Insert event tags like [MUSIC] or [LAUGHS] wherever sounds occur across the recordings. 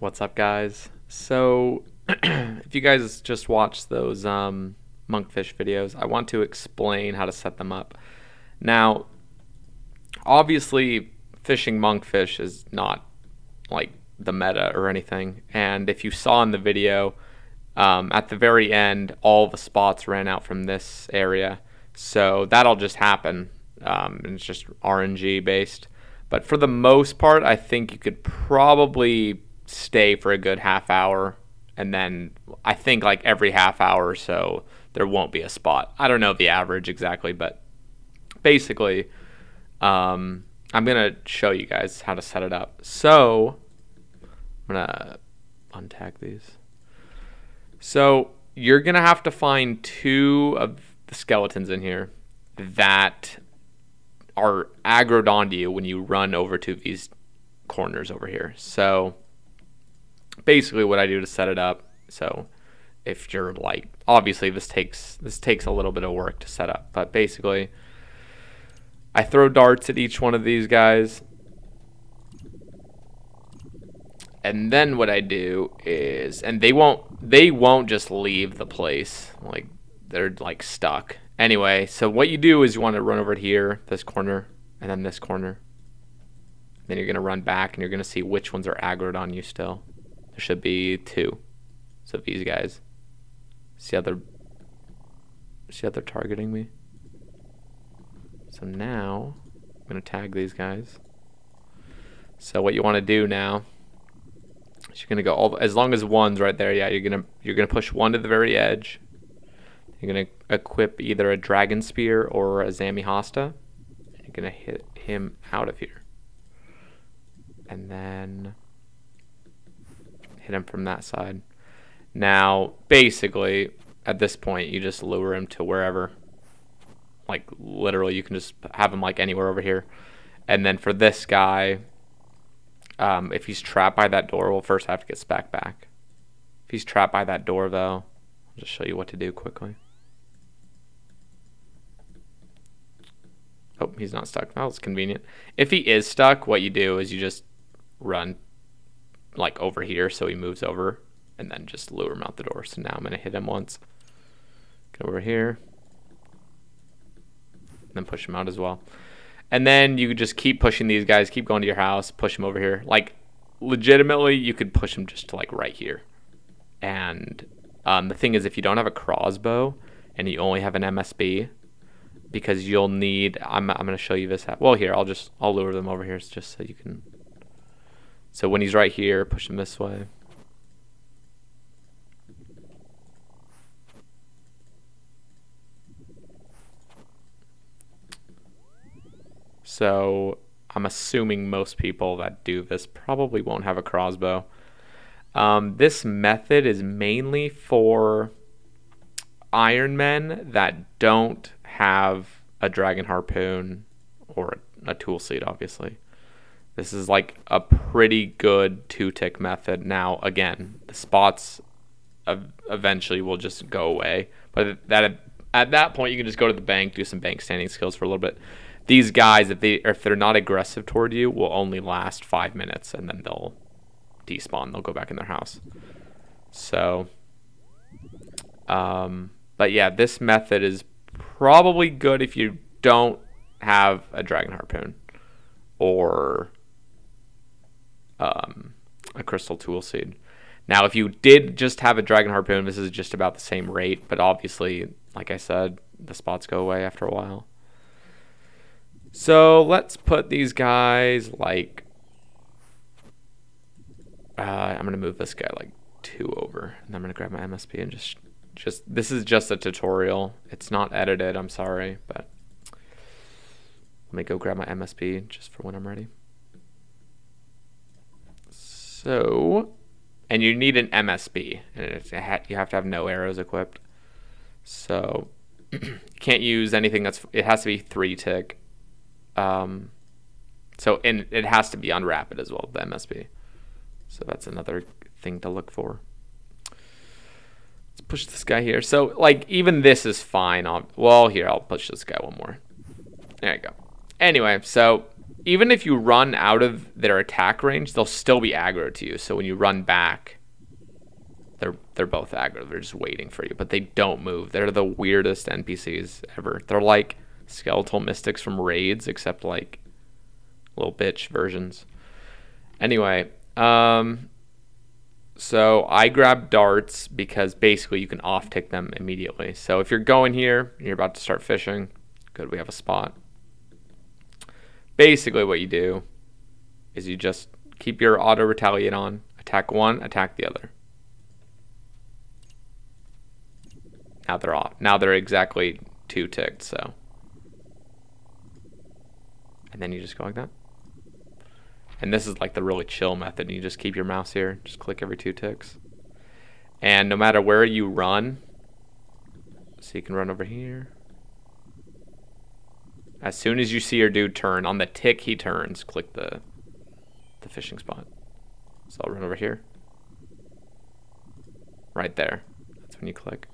What's up, guys? So, [CLEARS THROAT] if you guys just watched those um, monkfish videos, I want to explain how to set them up. Now, obviously, fishing monkfish is not like the meta or anything. And if you saw in the video, um, at the very end, all the spots ran out from this area. So that'll just happen. Um, and it's just RNG based. But for the most part, I think you could probably stay for a good half hour. And then I think like every half hour or so, there won't be a spot. I don't know the average exactly, but basically, um, I'm going to show you guys how to set it up. So I'm to untag these. So you're going to have to find two of the skeletons in here that are aggroed onto you when you run over to these corners over here. So basically what I do to set it up. So if you're like obviously this takes this takes a little bit of work to set up, but basically I throw darts at each one of these guys. And then what I do is and they won't they won't just leave the place. Like they're like stuck. Anyway, so what you do is you want to run over here, this corner, and then this corner. Then you're gonna run back and you're gonna see which ones are aggroed on you still. Should be two. So these guys. See how they're see how they're targeting me? So now I'm gonna tag these guys. So what you want to do now is you're gonna go all as long as one's right there. Yeah, you're gonna you're gonna push one to the very edge. You're gonna equip either a dragon spear or a Zammy Hasta. You're gonna hit him out of here, and then hit him from that side. Now, basically, at this point, you just lure him to wherever like literally, you can just have him like anywhere over here. And then for this guy, um, if he's trapped by that door, we'll first have to get spec back. If he's trapped by that door, though, I'll just show you what to do quickly. Oh, he's not stuck. That was convenient. If he is stuck, what you do is you just run like over here so he moves over and then just lure him out the door. So now I'm going to hit him once. Get over here then push him out as well. And then you just keep pushing these guys, keep going to your house, push them over here. Like, legitimately, you could push them just to like right here. And um, the thing is, if you don't have a crossbow and you only have an MSB, because you'll need, I'm, I'm going to show you this. Well, here, I'll just, I'll lure them over here just so you can. So when he's right here, push him this way. So I'm assuming most people that do this probably won't have a crossbow. Um, this method is mainly for Iron Men that don't have a dragon harpoon or a, a tool seed, obviously. This is like a pretty good two tick method. Now, again, the spots eventually will just go away, but that at that point you can just go to the bank, do some bank standing skills for a little bit these guys, if they if they're not aggressive toward you, will only last five minutes and then they'll despawn. They'll go back in their house. So, um, but yeah, this method is probably good if you don't have a dragon harpoon or um, a crystal tool seed. Now, if you did just have a dragon harpoon, this is just about the same rate, but obviously, like I said, the spots go away after a while. So let's put these guys like. Uh, I'm gonna move this guy like two over, and I'm gonna grab my MSB and just, just this is just a tutorial. It's not edited. I'm sorry, but let me go grab my MSB just for when I'm ready. So, and you need an MSB, and it you have to have no arrows equipped. So, [CLEARS THROAT] can't use anything that's. It has to be three tick um, so and it has to be on rapid as well, the MSB. So that's another thing to look for. Let's push this guy here. So like even this is fine. I'll, well, here I'll push this guy one more. There you go. Anyway, so even if you run out of their attack range, they'll still be aggro to you. So when you run back, they're they're both aggro. They're just waiting for you, but they don't move. They're the weirdest NPCs ever. They're like skeletal mystics from raids, except like little bitch versions. Anyway, um, so I grab darts because basically you can off tick them immediately. So if you're going here, you're about to start fishing. Good, we have a spot. Basically, what you do is you just keep your auto retaliate on, attack one, attack the other. Now they're off. Now they're exactly two ticked, so. And then you just go like that. And this is like the really chill method. You just keep your mouse here, just click every two ticks. And no matter where you run, so you can run over here. As soon as you see your dude turn, on the tick he turns, click the the fishing spot. So I'll run over here. Right there. That's when you click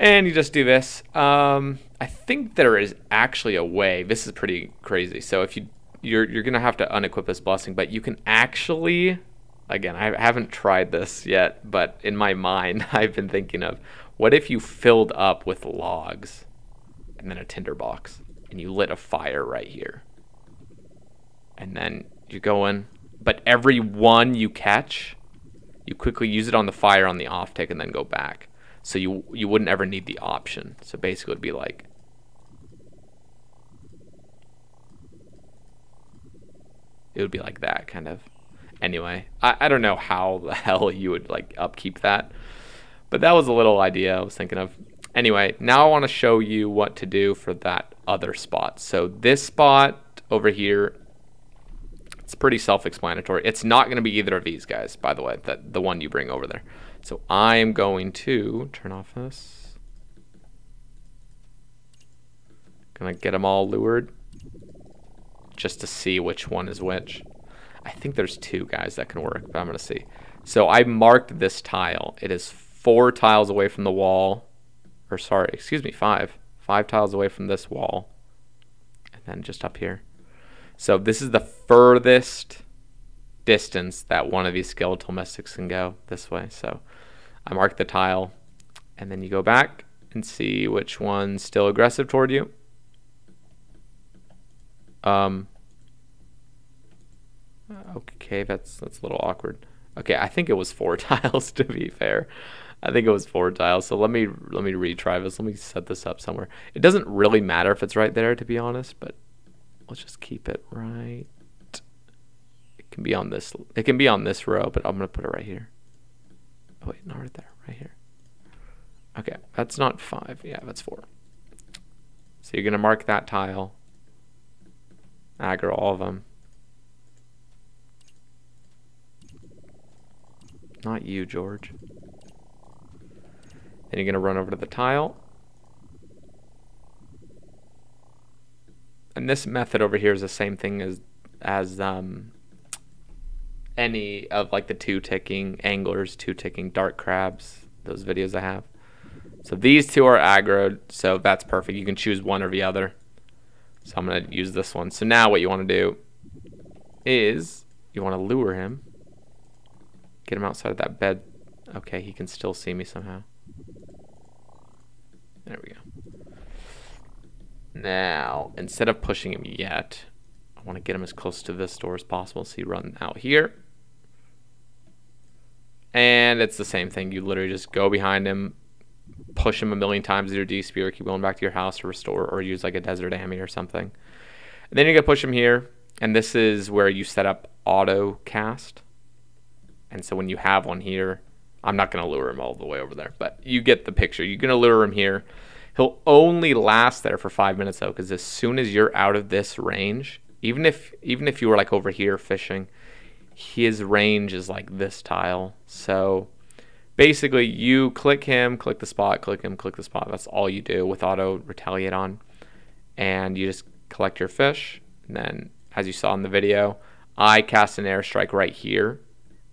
and you just do this. Um, I think there is actually a way. This is pretty crazy. So if you you're you're gonna have to unequip this blessing, but you can actually. Again, I haven't tried this yet, but in my mind, [LAUGHS] I've been thinking of what if you filled up with logs and then a tinderbox and you lit a fire right here. And then you go in, but every one you catch, you quickly use it on the fire on the off tick and then go back. So you you wouldn't ever need the option. So basically, it'd be like it would be like that kind of. Anyway, I, I don't know how the [LAUGHS] hell you would like upkeep that, but that was a little idea I was thinking of. Anyway, now I want to show you what to do for that other spots. So this spot over here, it's pretty self-explanatory. It's not going to be either of these guys, by the way, that the one you bring over there. So I am going to turn off this. Gonna get them all lured just to see which one is which. I think there's two guys that can work, but I'm gonna see. So I marked this tile. It is four tiles away from the wall, or sorry, excuse me, five. Five tiles away from this wall, and then just up here. So this is the furthest distance that one of these skeletal mystics can go this way. So I mark the tile, and then you go back and see which one's still aggressive toward you. Um, okay, that's that's a little awkward. Okay, I think it was four [LAUGHS] tiles to be fair. I think it was four tiles. So let me let me retry this. Let me set this up somewhere. It doesn't really matter if it's right there to be honest, but let's just keep it right. It can be on this it can be on this row, but I'm to put it right here. Oh, wait, not right there, right here. Okay, that's not five. Yeah, that's four. So you're to mark that tile. Aggro all of them. Not you, George. Then you're going to run over to the tile. And this method over here is the same thing as as um, any of like the two ticking anglers, two ticking dark crabs, those videos I have. So these two are aggroed, so that's perfect. You can choose one or the other. So I'm going to use this one. So now what you want to do is you want to lure him. Get him outside of that bed. Okay, he can still see me somehow. There we go. Now, instead of pushing him yet, I want to get him as close to this door as possible. So you run out here. And it's the same thing. You literally just go behind him, push him a million times with your D spear, keep going back to your house to restore, or use like a desert ammy or something. And then you're gonna push him here, and this is where you set up auto cast. And so when you have one here, I'm not gonna lure him all the way over there, but you get the picture. You're gonna lure him here. He'll only last there for five minutes though, because as soon as you're out of this range, even if even if you were like over here fishing, his range is like this tile. So basically you click him, click the spot, click him, click the spot. That's all you do with auto retaliate on. And you just collect your fish. And then as you saw in the video, I cast an airstrike right here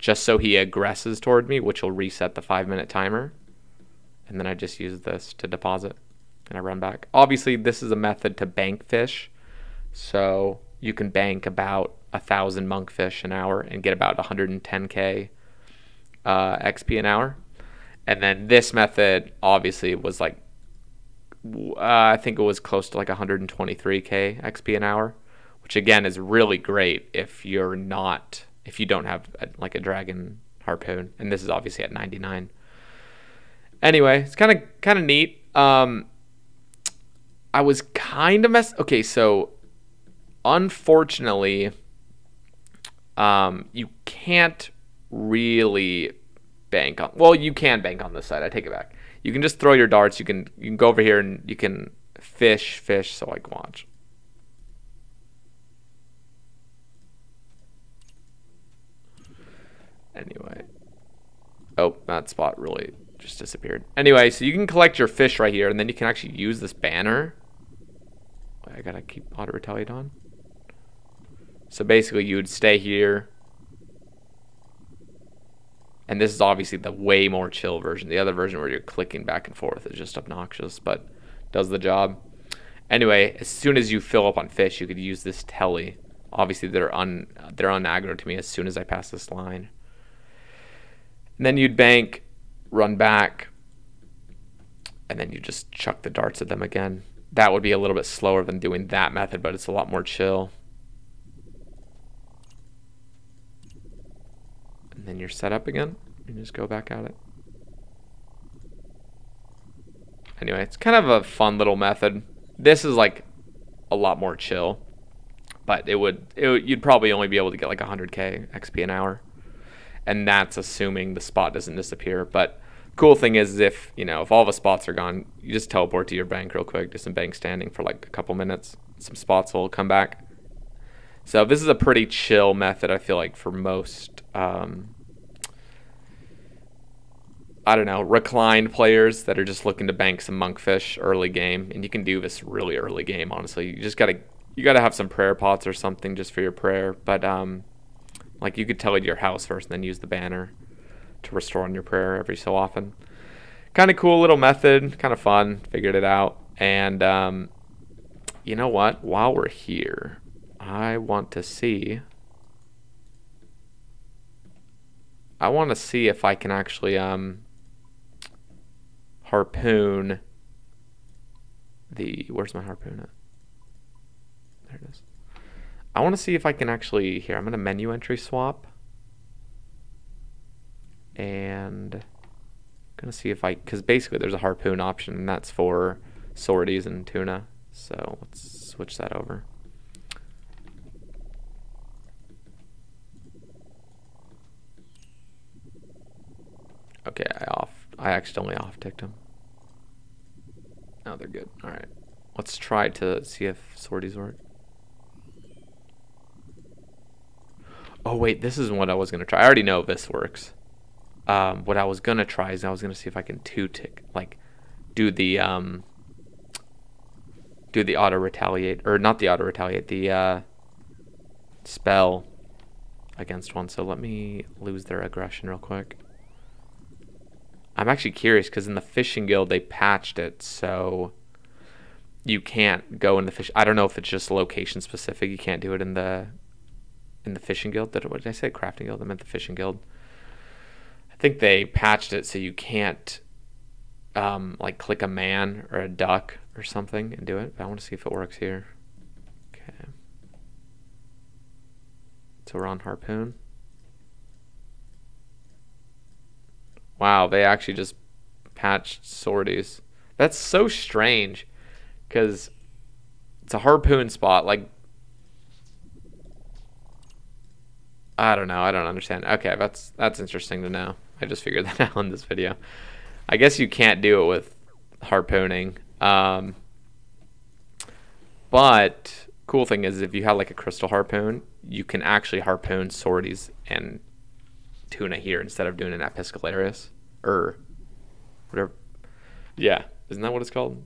just so he aggresses toward me, which will reset the five minute timer. And then I just use this to deposit and I run back. Obviously, this is a method to bank fish. So you can bank about a thousand monkfish an hour and get about 110k uh, XP an hour. And then this method obviously was like, uh, I think it was close to like 123k XP an hour, which again is really great if you're not, if you don't have a, like a dragon harpoon. And this is obviously at 99. Anyway, it's kind of kind of neat. Um, I was kind of mess. Okay, so unfortunately, um, you can't really bank on. Well, you can bank on this side. I take it back. You can just throw your darts. You can you can go over here and you can fish, fish. So like watch. Anyway. Oh, that spot really just disappeared. Anyway, so you can collect your fish right here, and then you can actually use this banner. I gotta keep auto retaliate on. So basically, you would stay here. And this is obviously the way more chill version. The other version where you're clicking back and forth is just obnoxious, but does the job. Anyway, as soon as you fill up on fish, you could use this telly. Obviously, they're un they're on aggro to me as soon as I pass this line. And then you'd bank, run back, and then you just chuck the darts at them again. That would be a little bit slower than doing that method, but it's a lot more chill. and then you're set up again. and just go back at it. Anyway, it's kind of a fun little method. This is like a lot more chill, but it would, it would you'd probably only be able to get like 100k XP an hour, and that's assuming the spot doesn't disappear. But cool thing is if you know if all the spots are gone, you just teleport to your bank real quick, do some bank standing for like a couple minutes. Some spots will come back. So this is a pretty chill method, I feel like, for most, um, I don't know, reclined players that are just looking to bank some monkfish early game. And you can do this really early game, honestly. You just gotta you gotta have some prayer pots or something just for your prayer. But um, like you could tell it your house first, and then use the banner to restore on your prayer every so often. Kind of cool little method, kind of fun. Figured it out, and um, you know what? While we're here, I want to see. I want to see if I can actually um, harpoon the. Where's my harpoon at? I want to see if I can actually. Here, I'm going to menu entry swap. And I'm going to see if I. Because basically, there's a harpoon option, and that's for swordies and tuna. So let's switch that over. Okay, I off. I accidentally off ticked them. Now they're good. All right. Let's try to see if swordies work. Oh wait, this is what I was gonna try. I already know this works. Um, what I was gonna try is I was gonna see if I can two tick like do the um do the auto retaliate or not the auto retaliate the uh, spell against one. So let me lose their aggression real quick. I'm actually curious because in the fishing guild they patched it so you can't go in the fish. I don't know if it's just location specific. You can't do it in the in the fishing guild. Did, what did I say? Crafting guild. I meant the fishing guild. I think they patched it so you can't um, like click a man or a duck or something and do it. But I want to see if it works here. Okay. So we're on harpoon. Wow, they actually just patched swordies. That's so strange because it's a harpoon spot. Like, I don't know. I don't understand. Okay, that's that's interesting to know. I just figured [LAUGHS] that out in this video. I guess you can't do it with harpooning. Um, but cool thing is if you have like a crystal harpoon, you can actually harpoon swordies and tuna here instead of doing an Piscarilius or whatever. Yeah, isn't that what it's called?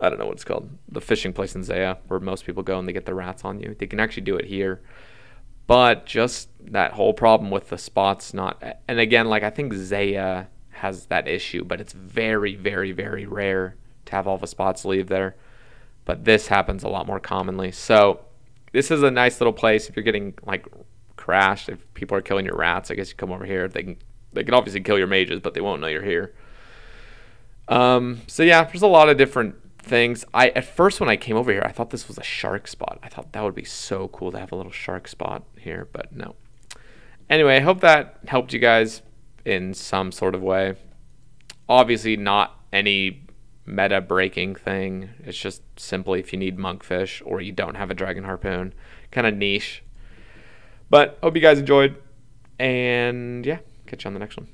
I don't know what it's called. The fishing place in Zeah where most people go and they get the rats on you. They can actually do it here, but just that whole problem with the spots not. And again, like I think Zeah has that issue, but it's very, very, very rare to have all the spots leave there. But this happens a lot more commonly. So this is a nice little place if you're getting like crashed. If people are killing your rats, I guess you come over here. They can they can obviously kill your mages, but they won't know you're here. Um, so yeah, there's a lot of different things. I at first when I came over here, I thought this was a shark spot. I thought that would be so cool to have a little shark spot here, but no. Anyway, I hope that helped you guys in some sort of way. Obviously, not any meta breaking thing. It's just simply if you need monkfish or you don't have a dragon harpoon, kind of niche. But hope you guys enjoyed, and yeah, catch you on the next one.